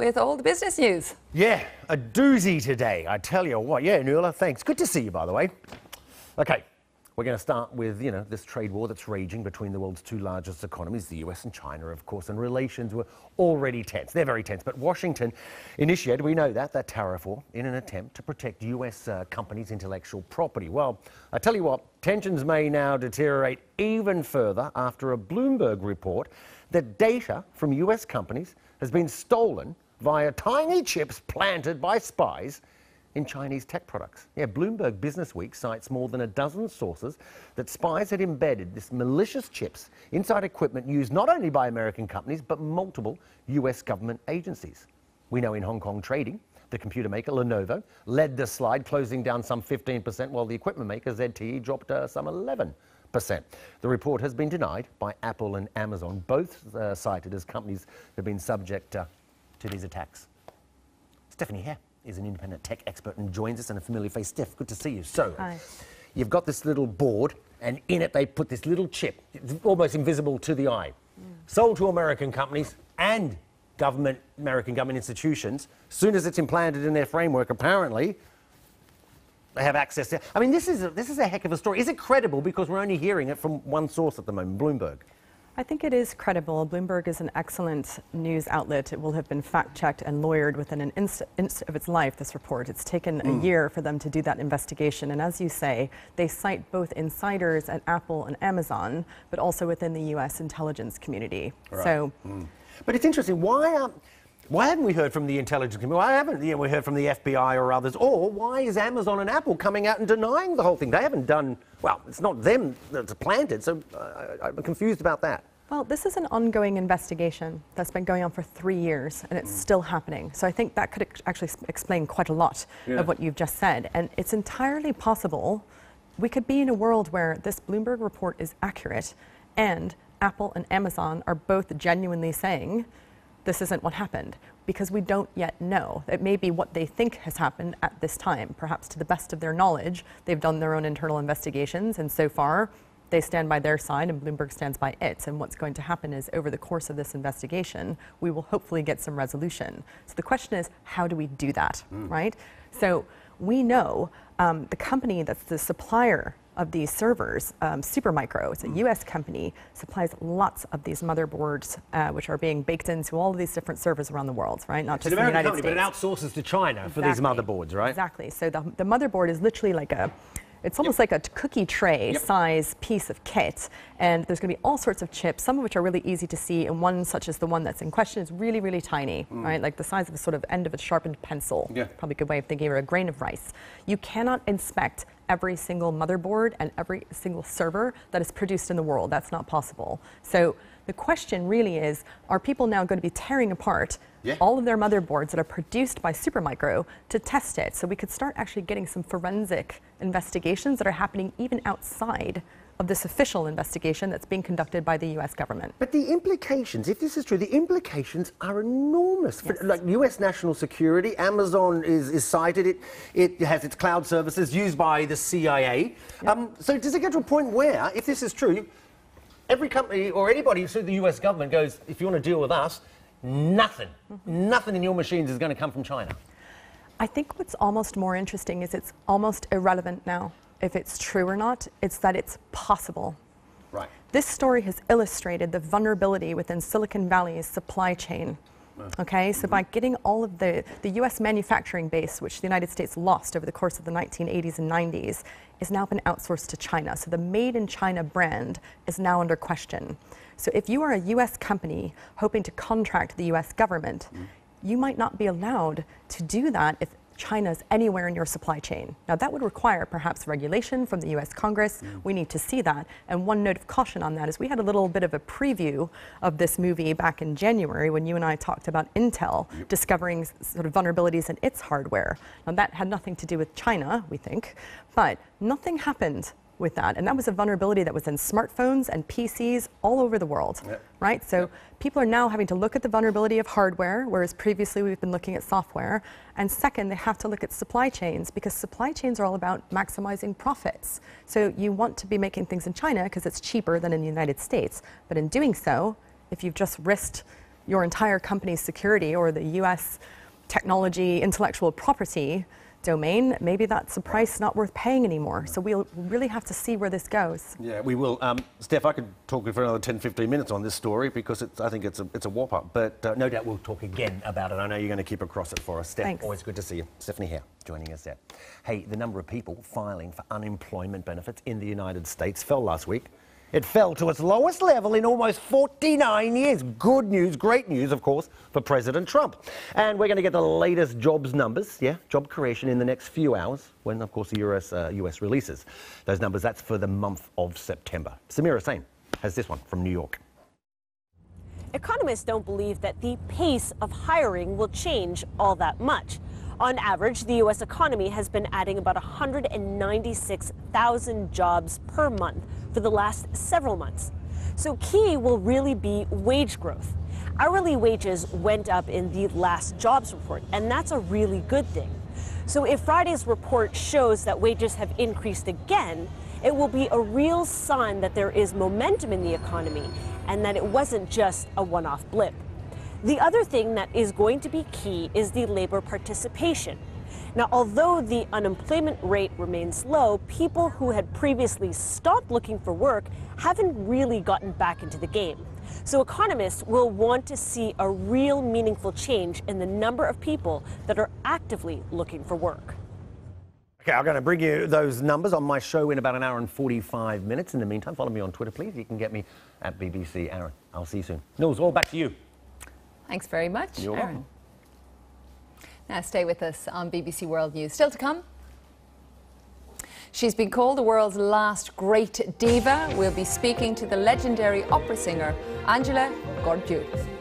with all the business news. Yeah, a doozy today. I tell you what. Yeah, Nuala, thanks. Good to see you, by the way. Okay, we're going to start with, you know, this trade war that's raging between the world's two largest economies, the US and China, of course, and relations were already tense. They're very tense. But Washington initiated, we know that, that tariff war in an attempt to protect US uh, companies' intellectual property. Well, I tell you what, tensions may now deteriorate even further after a Bloomberg report that data from US companies has been stolen via tiny chips planted by spies in Chinese tech products. Yeah, Bloomberg Businessweek cites more than a dozen sources that spies had embedded this malicious chips inside equipment used not only by American companies but multiple US government agencies. We know in Hong Kong trading, the computer maker Lenovo led the slide, closing down some 15%, while the equipment maker ZTE dropped uh, some 11%. The report has been denied by Apple and Amazon, both uh, cited as companies that have been subject uh, to these attacks. Stephanie Hare is an independent tech expert and joins us and a familiar face. Steph, good to see you. So, Hi. you've got this little board, and in it they put this little chip, it's almost invisible to the eye, mm. sold to American companies and government, American government institutions. Soon as it's implanted in their framework, apparently, they have access to. I mean, this is a, this is a heck of a story. Is it credible? Because we're only hearing it from one source at the moment, Bloomberg. I think it is credible. Bloomberg is an excellent news outlet. It will have been fact checked and lawyered within an instant inst of its life, this report. It's taken a year for them to do that investigation. And as you say, they cite both insiders at Apple and Amazon, but also within the U.S. intelligence community. So But it's interesting. Why um, why haven't we heard from the intelligence community? Why haven't you know, we heard from the FBI or others? Or why is Amazon and Apple coming out and denying the whole thing? They haven't done well. It's not them that's planted. So uh, I- I'm confused about that. Well, this is an ongoing investigation that's been going on for three years and it's still happening. So I think that could ex- actually explain quite a lot Yeah. of what you've just said. And it's entirely possible we could be in a world where this Bloomberg report is accurate and Apple and Amazon are both genuinely saying this isn't what happened because we don't yet know. It may be what they think has happened at this time. Perhaps to the best of their knowledge, they've done their own internal investigations, and so far, they stand by their side and Bloomberg stands by its. And what's going to happen is, over the course of this investigation, we will hopefully get some resolution. So the question is, how do we do that, right? So we know um, the company that's the supplier of these servers, um, Supermicro, it's a US company, supplies lots of these motherboards, uh, which are being baked into all of these different servers around the world, right? Not It's an just the American United company, States. but it outsources to China for these motherboards, right? Exactly. So the, the motherboard is literally like a, it's almost like a cookie tray Yep. size piece of kit. And there's going to be all sorts of chips, some of which are really easy to see. And one, such as the one that's in question, is really, really tiny, right? Like the size of a sort of end of a sharpened pencil. Mm. Yeah. Probably a good way of thinking, or a grain of rice. You cannot inspect every single motherboard and every single server that is produced in the world. That's not possible. So the question really is are people now going to be tearing apart Yeah. all of their motherboards that are produced by Supermicro to test it? So we could start actually getting some forensic investigations that are happening even outside of this official investigation that's being conducted by the US government. But the implications, if this is true, the implications are enormous. For, like US national security, Amazon is, is cited, it, it has its cloud services used by the CIA. Um, so does it get to a point where, if this is true, every company or anybody through the US government goes, if you want to deal with us, nothing, nothing in your machines is going to come from China? I think what's almost more interesting is it's almost irrelevant now if it's true or not. It's that it's possible. Right. This story has illustrated the vulnerability within Silicon Valley's supply chain. Okay, so by getting all of the, the US manufacturing base, which the United States lost over the course of the 1980s and 90s, is now been outsourced to China. So the Made in China brand is now under question. So if you are a US company hoping to contract the US government, mm-hmm. you might not be allowed to do that if China's anywhere in your supply chain. Now, that would require perhaps regulation from the US Congress. Mm. We need to see that. And one note of caution on that is we had a little bit of a preview of this movie back in January when you and I talked about Intel discovering sort of vulnerabilities in its hardware. Now, that had nothing to do with China, we think, but nothing happened with that. And that was a vulnerability that was in smartphones and PCs all over the world, right? So people are now having to look at the vulnerability of hardware, whereas previously we've been looking at software. And second, they have to look at supply chains because supply chains are all about maximizing profits. So you want to be making things in China because it's cheaper than in the United States. But in doing so, if you've just risked your entire company's security or the US technology intellectual property domain, maybe that's a price not worth paying anymore. So we'll really have to see where this goes. Yeah, we will. Um, Steph, I could talk for another 10, 15 minutes on this story because it's, I think it's a, it's a whopper. But uh, no doubt we'll talk again about it. I know you're going to keep across it for us. Steph, Thanks. always good to see you. Stephanie Hare joining us there. Hey, the number of people filing for unemployment benefits in the United States fell last week. It fell to its lowest level in almost 49 years. Good news, great news, of course, for President Trump. And we're going to get the latest jobs numbers, yeah, job creation in the next few hours when, of course, the US, uh, US releases those numbers. That's for the month of September. Samira Hussain has this one from New York. Economists don't believe that the pace of hiring will change all that much. On average, the U.S. economy has been adding about 196,000 jobs per month for the last several months. So, key will really be wage growth. Hourly wages went up in the last jobs report, and that's a really good thing. So, if Friday's report shows that wages have increased again, it will be a real sign that there is momentum in the economy and that it wasn't just a one off blip. The other thing that is going to be key is the labor participation. Now, although the unemployment rate remains low, people who had previously stopped looking for work haven't really gotten back into the game. So, economists will want to see a real meaningful change in the number of people that are actively looking for work. Okay, I'm going to bring you those numbers on my show in about an hour and 45 minutes. In the meantime, follow me on Twitter, please. You can get me at BBC Aaron. I'll see you soon. Nils, all back to you. Thanks very much, You're Aaron. Now stay with us on BBC World News. Still to come. She's been called the world's last great diva. We'll be speaking to the legendary opera singer Angela Gheorghiu.